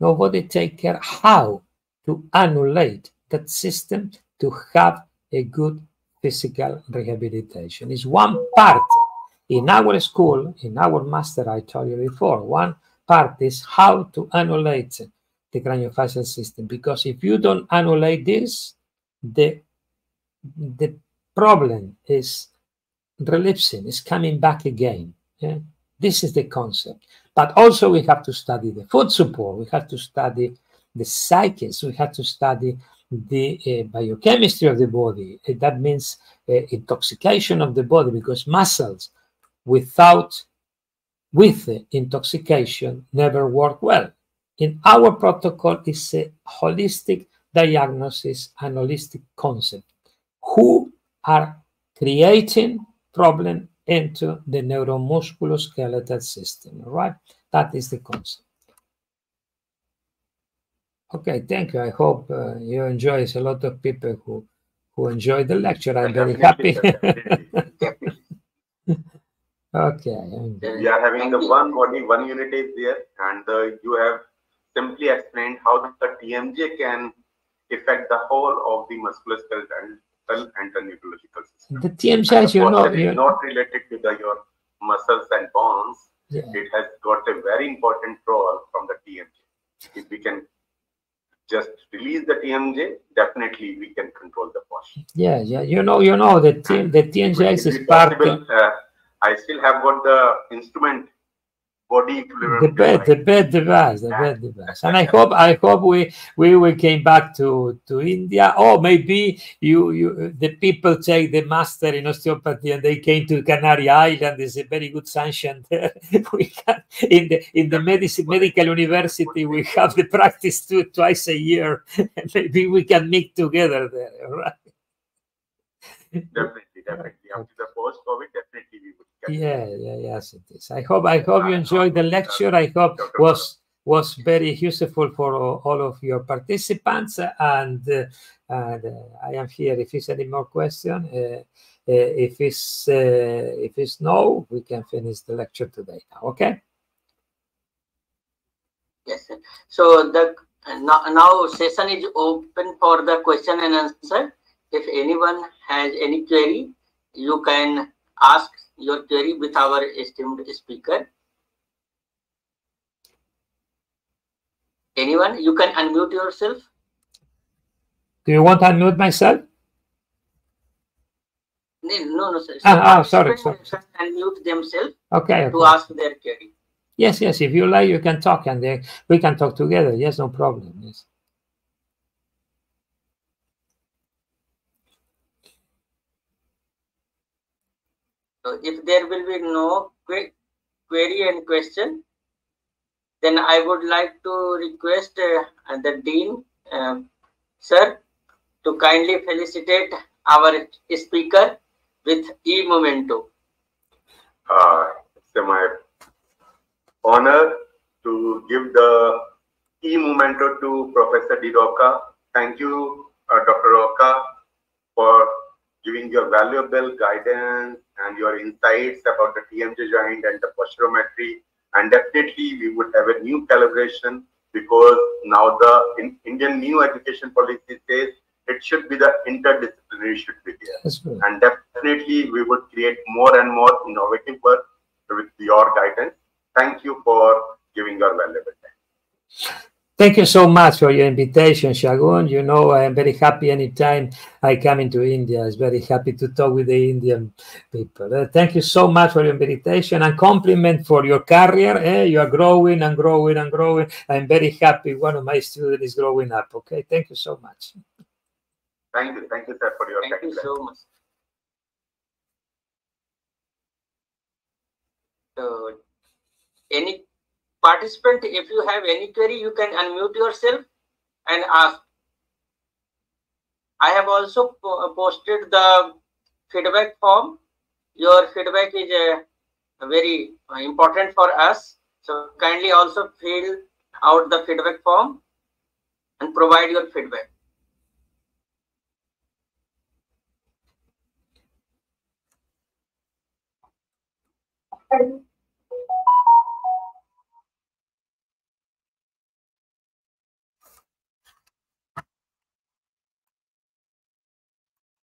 Nobody take care how to annulate that system to have a good physical rehabilitation. Is one part in our school, in our master, I told you before, one part is how to annulate the craniofacial system. Because if you don't annulate this, the, the problem is relapsing, is coming back again. Yeah? This is the concept. But also we have to study the food support. We have to study the psyches. We have to study the uh, biochemistry of the body. Uh, that means uh, intoxication of the body because muscles without with intoxication never work well. In our protocol is a holistic diagnosis and holistic concept. Who are creating problem into the neuromusculoskeletal system, right? That is the concept. Okay, thank you. I hope uh, you enjoy. It's a lot of people who who enjoy the lecture. I'm very happy. okay. We are having the one body, one unit is there, and uh, you have simply explained how the TMJ can affect the whole of the musculoskeletal and the neurological system. The TMJ, you know, is not related to the, your muscles and bones. Yeah. It has got a very important role from the TMJ. If we can just release the TMJ, definitely we can control the posture. Yeah, yeah. You know, you know, the TM, the TMJ is part. Possible, uh, I still have got the instrument body equilibrium. The bed, the bed device, the bed device. And I hope, I hope we we will came back to to India. Or maybe you you the people take the master in osteopathy and they came to Canary Island. There's a very good sunshine there. we can, in the in the medicine medical university we have the practice two, twice a year. maybe we can meet together there. Right? Definitely, definitely. After the post COVID, definitely we would yeah, yeah, yes, it is. I hope I hope you enjoyed the lecture. I hope was was very useful for all of your participants. And, uh, and uh, I am here if there's any more question. Uh, uh if it's uh, if it's no, we can finish the lecture today. Now, Okay. Yes, sir. So the now, now session is open for the question and answer. If anyone has any query, you can ask your query with our esteemed speaker. Anyone? You can unmute yourself. Do you want to unmute myself? No, no, no, sir. So ah, ah sorry, sorry. Unmute themselves okay, okay. to ask their query. Yes, yes. If you like, you can talk and they, we can talk together. Yes, no problem. Yes. So if there will be no quick query and question, then I would like to request uh, the Dean, uh, sir, to kindly felicitate our speaker with e-memento. Uh, it's my honor to give the e-memento to Professor Di Rocca. Thank you, uh, Dr. Rocca, for giving your valuable guidance and your insights about the TMJ joint and the posturometry. And definitely we would have a new calibration because now the in Indian new education policy says it should be the interdisciplinary should be there. And definitely we would create more and more innovative work with your guidance. Thank you for giving your valuable time. Thank you so much for your invitation, Shagun. You know, I am very happy anytime I come into India. I'm very happy to talk with the Indian people. Uh, thank you so much for your invitation and compliment for your career. Eh? You are growing and growing and growing. I'm very happy one of my students is growing up. Okay, thank you so much. Thank you. Thank you, sir, for your Thank you so much. So, any participant, if you have any query, you can unmute yourself and ask. I have also po posted the feedback form. Your feedback is uh, very important for us. So kindly also fill out the feedback form and provide your feedback.